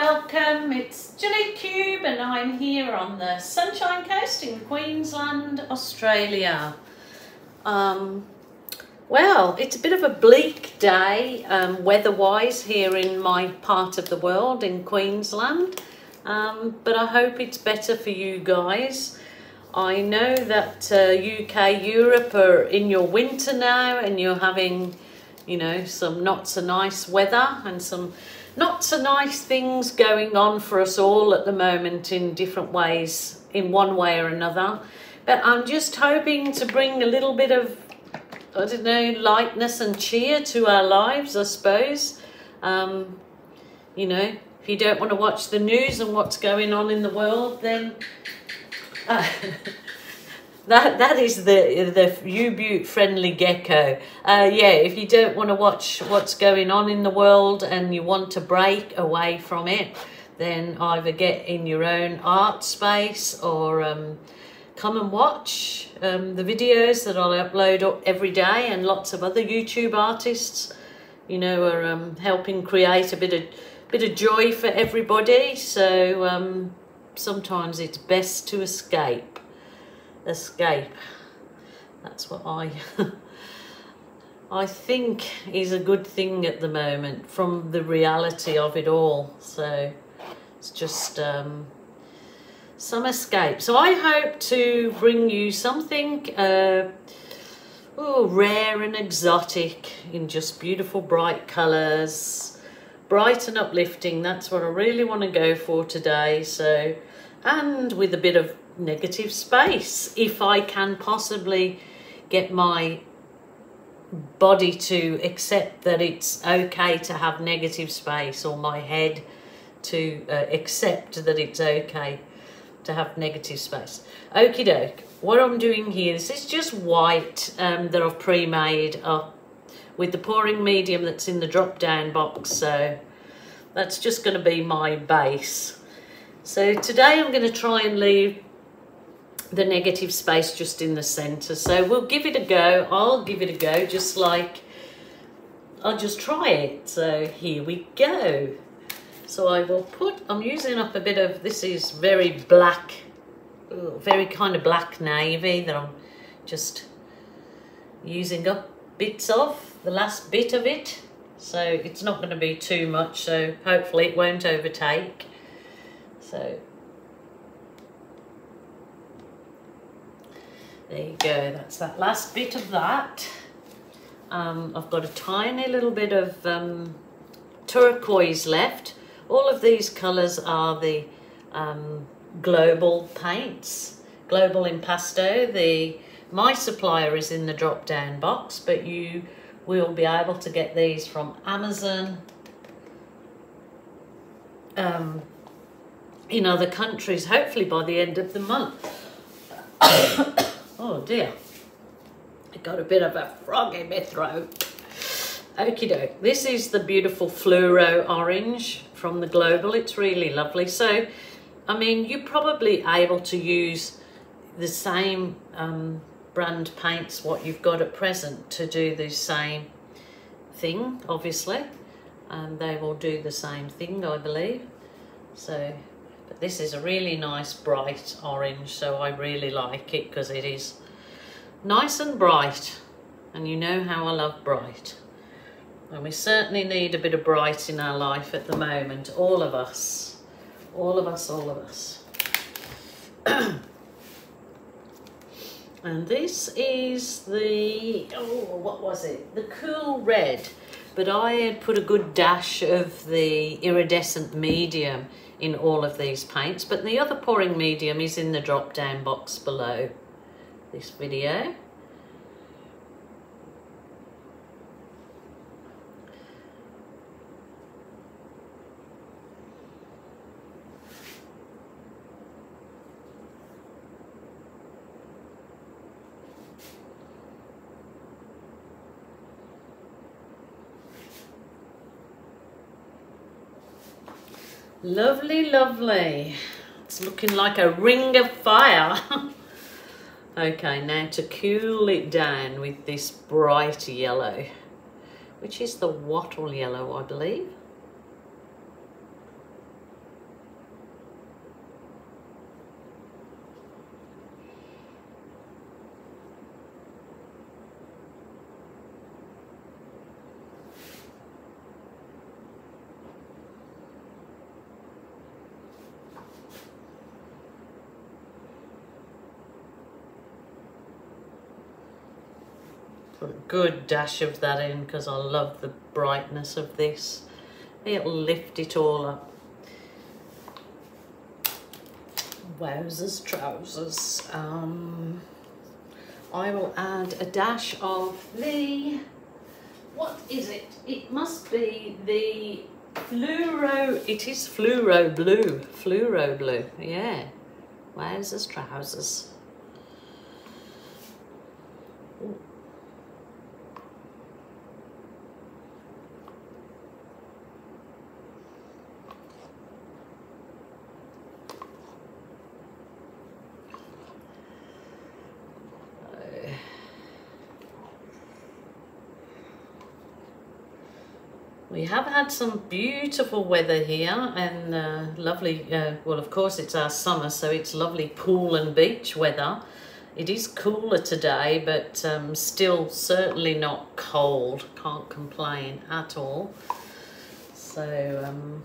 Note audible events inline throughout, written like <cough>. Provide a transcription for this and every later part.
welcome. It's Gilly Kube and I'm here on the Sunshine Coast in Queensland, Australia. Um, well, it's a bit of a bleak day um, weather-wise here in my part of the world in Queensland, um, but I hope it's better for you guys. I know that uh, UK, Europe are in your winter now and you're having, you know, some not so nice weather and some not so nice things going on for us all at the moment in different ways, in one way or another. But I'm just hoping to bring a little bit of, I don't know, lightness and cheer to our lives, I suppose. Um, you know, if you don't want to watch the news and what's going on in the world, then uh, <laughs> that that is the the U-Butte friendly gecko. Uh, yeah, if you don't want to watch what's going on in the world and you want to break away from it, then either get in your own art space or um, come and watch um, the videos that I'll upload every day and lots of other YouTube artists, you know, are um, helping create a bit of bit of joy for everybody. So um, sometimes it's best to escape escape. That's what I <laughs> I think is a good thing at the moment from the reality of it all. So it's just um, some escape. So I hope to bring you something uh, oh, rare and exotic in just beautiful bright colours. Bright and uplifting, that's what I really want to go for today. So, and with a bit of negative space if I can possibly get my body to accept that it's okay to have negative space or my head to uh, accept that it's okay to have negative space. Okie doke, what I'm doing here, this is just white um, that I've pre-made up with the pouring medium that's in the drop down box so that's just going to be my base. So today I'm going to try and leave the negative space just in the center. So we'll give it a go. I'll give it a go just like I'll just try it. So here we go. So I will put, I'm using up a bit of, this is very black, very kind of black navy that I'm just using up bits of, the last bit of it. So it's not going to be too much, so hopefully it won't overtake. So There you go, that's that last bit of that. Um, I've got a tiny little bit of um, turquoise left. All of these colours are the um, global paints, global impasto. The My supplier is in the drop down box, but you will be able to get these from Amazon, um, in other countries, hopefully by the end of the month. <coughs> <coughs> Oh dear. I got a bit of a frog in my throat. Okie doke. This is the beautiful fluoro orange from the Global. It's really lovely. So, I mean, you're probably able to use the same um, brand paints, what you've got at present, to do the same thing, obviously. And they will do the same thing, I believe. So, but this is a really nice bright orange, so I really like it because it is nice and bright. And you know how I love bright. And we certainly need a bit of bright in our life at the moment, all of us. All of us, all of us. <clears throat> and this is the, oh, what was it? The Cool Red. But I had put a good dash of the iridescent medium in all of these paints, but the other pouring medium is in the drop down box below this video. Lovely, lovely. It's looking like a ring of fire. <laughs> okay, now to cool it down with this bright yellow, which is the wattle yellow, I believe. A good dash of that in because I love the brightness of this. It'll lift it all up. Wowzers trousers. Um, I will add a dash of the, what is it? It must be the fluoro, it is fluoro blue, fluoro blue, yeah. Wowzers trousers. We have had some beautiful weather here and uh, lovely, uh, well of course it's our summer so it's lovely pool and beach weather. It is cooler today but um, still certainly not cold, can't complain at all. So um,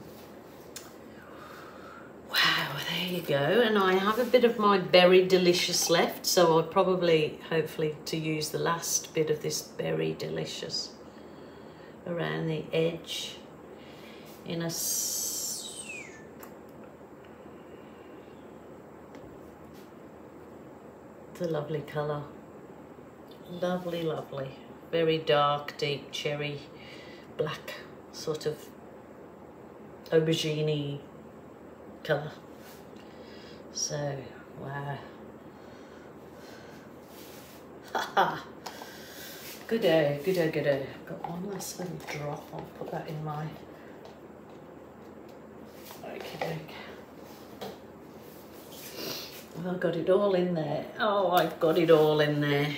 wow there you go and I have a bit of my berry delicious left so I'll probably hopefully to use the last bit of this berry delicious around the edge in a it's a lovely colour. Lovely lovely. Very dark deep cherry black sort of aubergine colour. So wow <laughs> Good day, good day, good day. I've got one last little drop. I'll put that in my. Okay, I've got it all in there. Oh, I've got it all in there.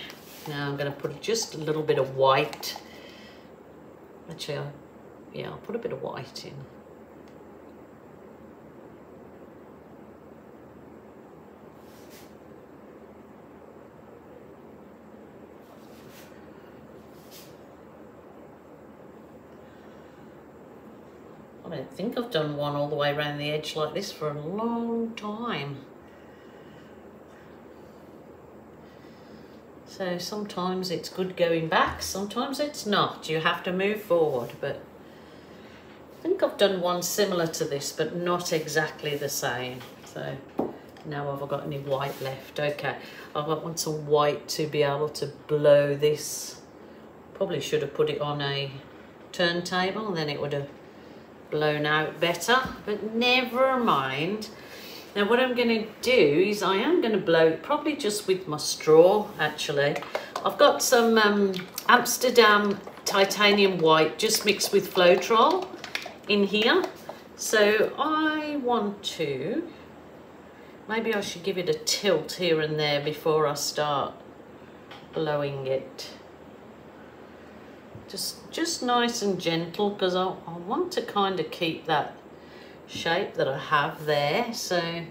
Now I'm going to put just a little bit of white. Actually, I'll, yeah, I'll put a bit of white in. I don't think I've done one all the way around the edge like this for a long time. So sometimes it's good going back, sometimes it's not. You have to move forward, but I think I've done one similar to this, but not exactly the same. So now have I got any white left? Okay, I want some white to be able to blow this. Probably should have put it on a turntable, then it would have blown out better, but never mind. Now what I'm going to do is I am going to blow probably just with my straw actually. I've got some um, Amsterdam titanium white just mixed with Floetrol in here. So I want to, maybe I should give it a tilt here and there before I start blowing it just just nice and gentle because I, I want to kind of keep that shape that I have there. So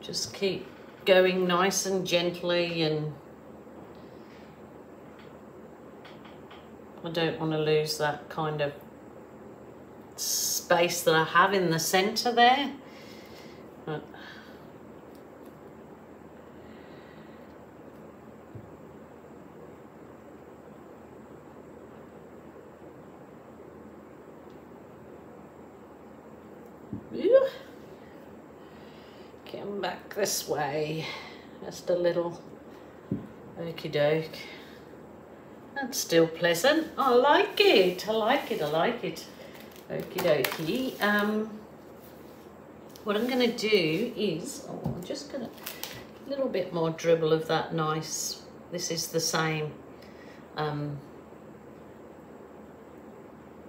just keep going nice and gently and I don't want to lose that kind of space that I have in the center there but Come back this way. Just a little okey doke. That's still pleasant. I like it. I like it. I like it. Okie dokie. Um, what I'm going to do is, oh, I'm just going to, a little bit more dribble of that nice, this is the same um,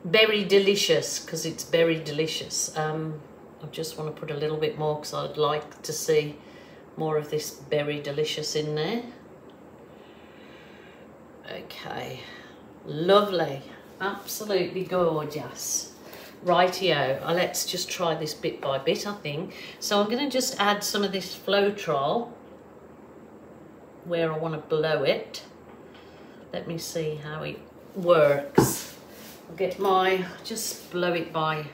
berry delicious because it's berry delicious. Um, I just want to put a little bit more because I'd like to see more of this berry delicious in there. Okay, lovely, absolutely gorgeous. Rightio, uh, let's just try this bit by bit, I think. So I'm going to just add some of this Floetrol where I want to blow it. Let me see how it works. I'll get my, just blow it by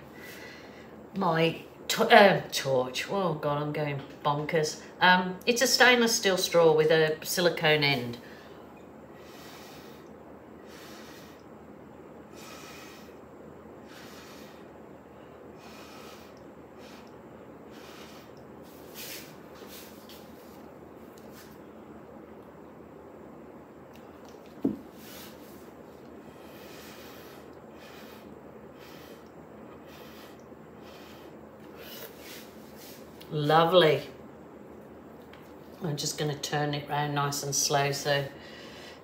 my to uh, torch. Oh God, I'm going bonkers. Um, it's a stainless steel straw with a silicone end. Lovely. I'm just going to turn it around nice and slow. So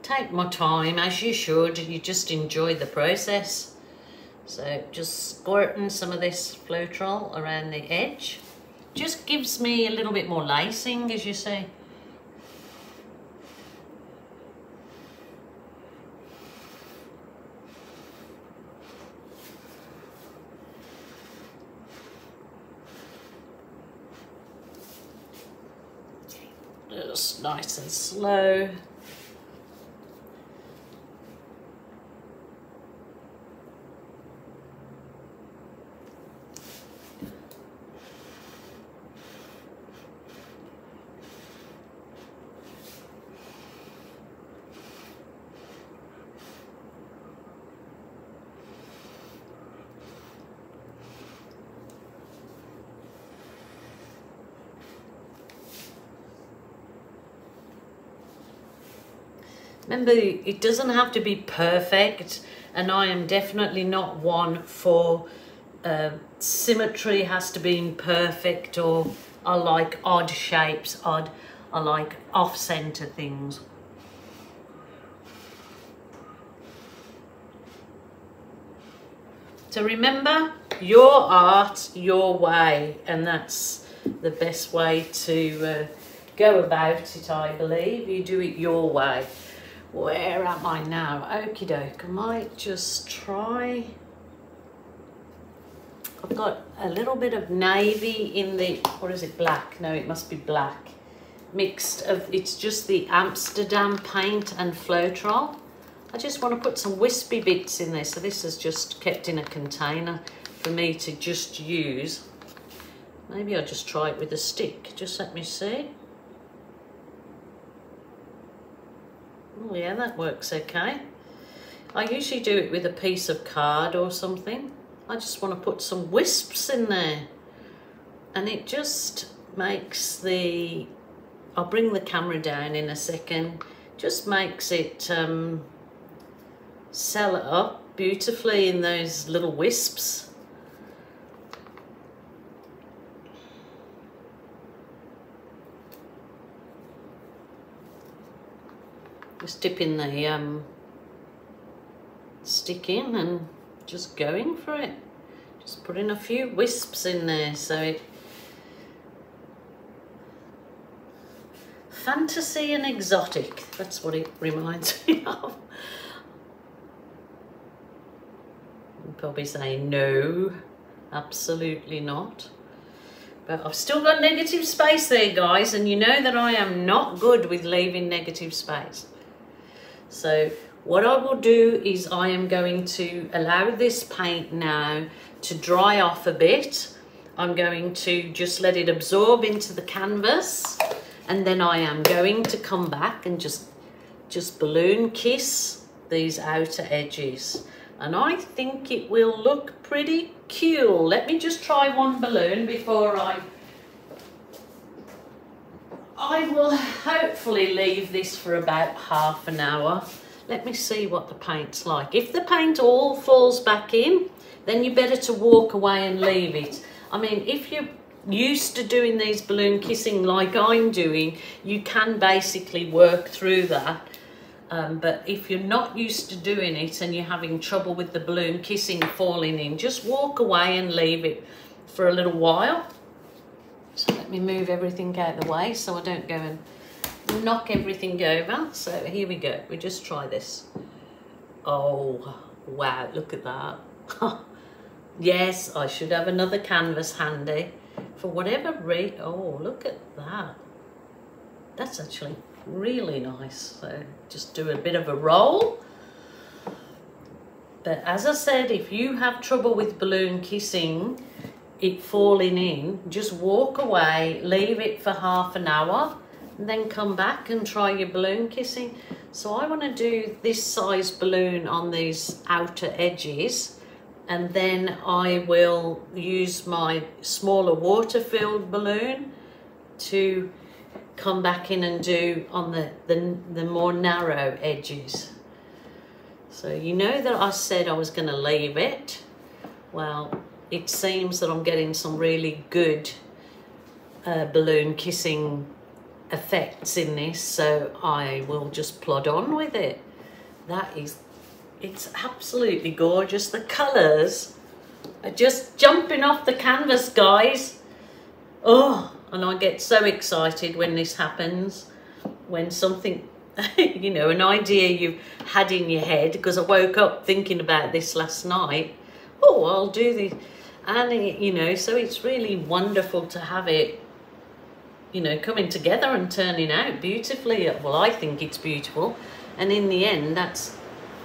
take my time as you should. You just enjoy the process. So just squirting some of this Floetrol around the edge. Just gives me a little bit more lacing as you see. Just nice and slow. Remember, it doesn't have to be perfect, and I am definitely not one for uh, symmetry has to be perfect, or I like odd shapes, odd, I like off-center things. So remember, your art, your way, and that's the best way to uh, go about it, I believe. You do it your way. Where am I now? Okie doke. I might just try. I've got a little bit of navy in the, what is it, black? No, it must be black. Mixed of, it's just the Amsterdam paint and Floetrol. I just want to put some wispy bits in there. So this is just kept in a container for me to just use. Maybe I'll just try it with a stick. Just let me see. Oh yeah, that works okay. I usually do it with a piece of card or something. I just want to put some wisps in there. And it just makes the... I'll bring the camera down in a second. Just makes it um, cell it up beautifully in those little wisps. Just dipping the um, stick in and just going for it. Just putting a few wisps in there so it fantasy and exotic. That's what it reminds <laughs> me of. You'd probably say no, absolutely not. But I've still got negative space there, guys, and you know that I am not good with leaving negative space. So what I will do is I am going to allow this paint now to dry off a bit. I'm going to just let it absorb into the canvas and then I am going to come back and just just balloon kiss these outer edges and I think it will look pretty cool. Let me just try one balloon before I I will hopefully leave this for about half an hour. Let me see what the paint's like. If the paint all falls back in, then you better to walk away and leave it. I mean, if you're used to doing these balloon kissing like I'm doing, you can basically work through that. Um, but if you're not used to doing it and you're having trouble with the balloon kissing falling in, just walk away and leave it for a little while. So let me move everything out of the way so I don't go and knock everything over. So here we go. We just try this. Oh, wow, look at that. <laughs> yes, I should have another canvas handy. For whatever reason, oh, look at that. That's actually really nice. So just do a bit of a roll. But as I said, if you have trouble with balloon kissing, it falling in, just walk away, leave it for half an hour, and then come back and try your balloon kissing. So I want to do this size balloon on these outer edges, and then I will use my smaller water-filled balloon to come back in and do on the, the, the more narrow edges. So you know that I said I was going to leave it. Well, it seems that I'm getting some really good uh, balloon kissing effects in this, so I will just plod on with it. That is, it's absolutely gorgeous. The colours are just jumping off the canvas, guys. Oh, and I get so excited when this happens, when something, <laughs> you know, an idea you've had in your head, because I woke up thinking about this last night. Oh, I'll do this. And, it, you know, so it's really wonderful to have it you know, coming together and turning out beautifully. Well, I think it's beautiful. And in the end, that's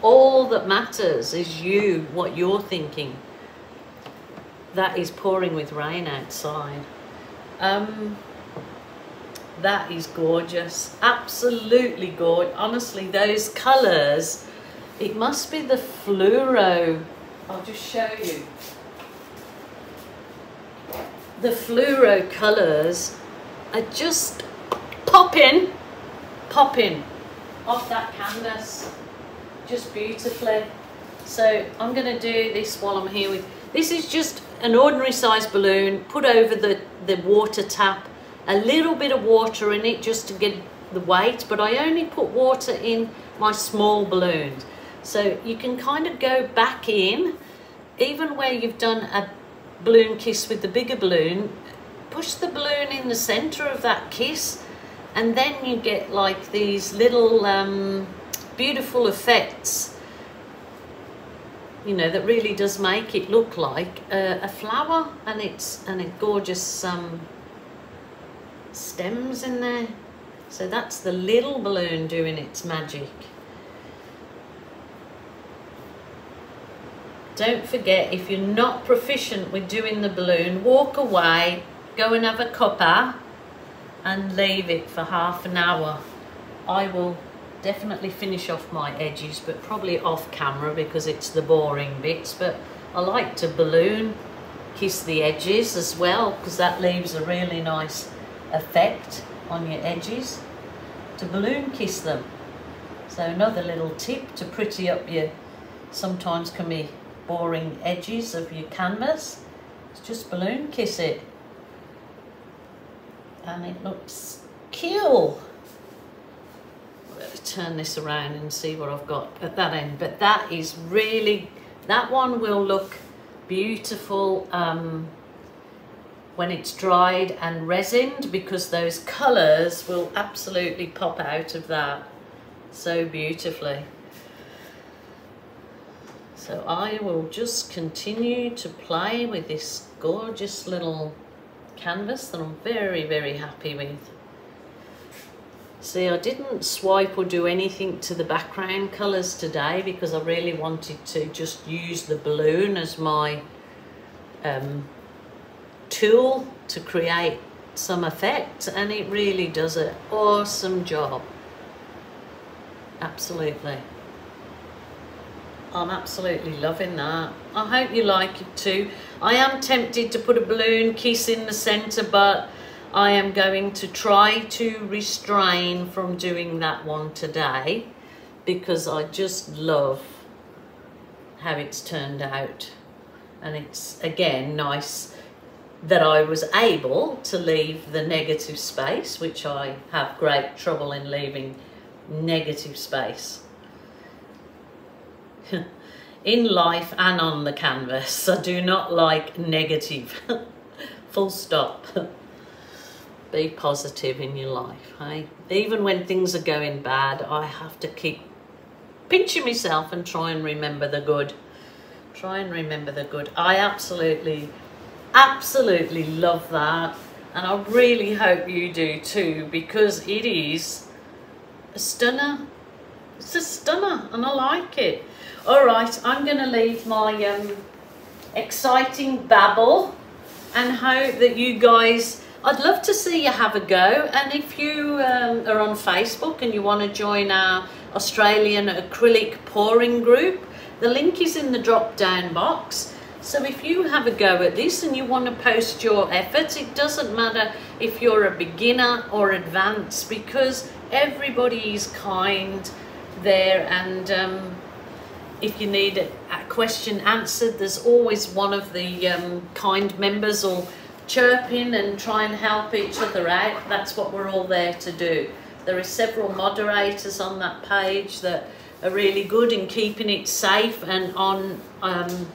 all that matters is you, what you're thinking. That is pouring with rain outside. Um, that is gorgeous. Absolutely gorgeous. Honestly, those colours, it must be the fluoro. I'll just show you. The fluoro colours are just popping, popping off that canvas just beautifully. So I'm going to do this while I'm here with, this is just an ordinary size balloon, put over the, the water tap, a little bit of water in it just to get the weight, but I only put water in my small balloons. So you can kind of go back in, even where you've done a balloon kiss with the bigger balloon, push the balloon in the center of that kiss and then you get like these little um, beautiful effects you know that really does make it look like a, a flower and it's and it gorgeous um, stems in there. So that's the little balloon doing its magic don't forget if you're not proficient with doing the balloon walk away go and have a cuppa and leave it for half an hour. I will definitely finish off my edges, but probably off camera because it's the boring bits. But I like to balloon kiss the edges as well because that leaves a really nice effect on your edges to balloon kiss them. So another little tip to pretty up your sometimes can be boring edges of your canvas is just balloon kiss it and it looks cool. turn this around and see what I've got at that end. But that is really, that one will look beautiful um, when it's dried and resined because those colours will absolutely pop out of that so beautifully. So I will just continue to play with this gorgeous little canvas that I'm very, very happy with. See, I didn't swipe or do anything to the background colours today because I really wanted to just use the balloon as my um, tool to create some effect and it really does an awesome job. Absolutely. I'm absolutely loving that. I hope you like it too. I am tempted to put a balloon kiss in the centre, but I am going to try to restrain from doing that one today because I just love how it's turned out. And it's, again, nice that I was able to leave the negative space, which I have great trouble in leaving negative space. <laughs> in life and on the canvas. I do not like negative. <laughs> Full stop. <laughs> Be positive in your life, hey? Even when things are going bad, I have to keep pinching myself and try and remember the good. Try and remember the good. I absolutely, absolutely love that. And I really hope you do too, because it is a stunner. It's a stunner and I like it. All right, I'm going to leave my um, exciting babble and hope that you guys, I'd love to see you have a go. And if you um, are on Facebook and you want to join our Australian acrylic pouring group, the link is in the drop down box. So if you have a go at this and you want to post your efforts, it doesn't matter if you're a beginner or advanced because everybody is kind there and um, if you need a question answered, there's always one of the um, kind members or chirping and try and help each other out. That's what we're all there to do. There are several moderators on that page that are really good in keeping it safe and on um,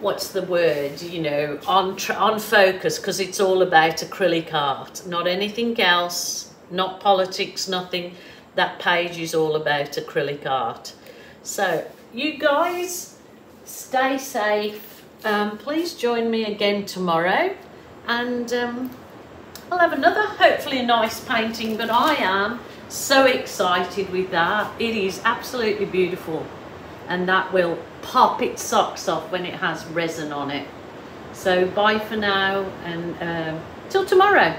what's the word you know on on focus because it's all about acrylic art not anything else not politics nothing that page is all about acrylic art so you guys stay safe. Um, please join me again tomorrow. And um, I'll have another hopefully nice painting but I am so excited with that. It is absolutely beautiful. And that will pop its socks off when it has resin on it. So bye for now and uh, till tomorrow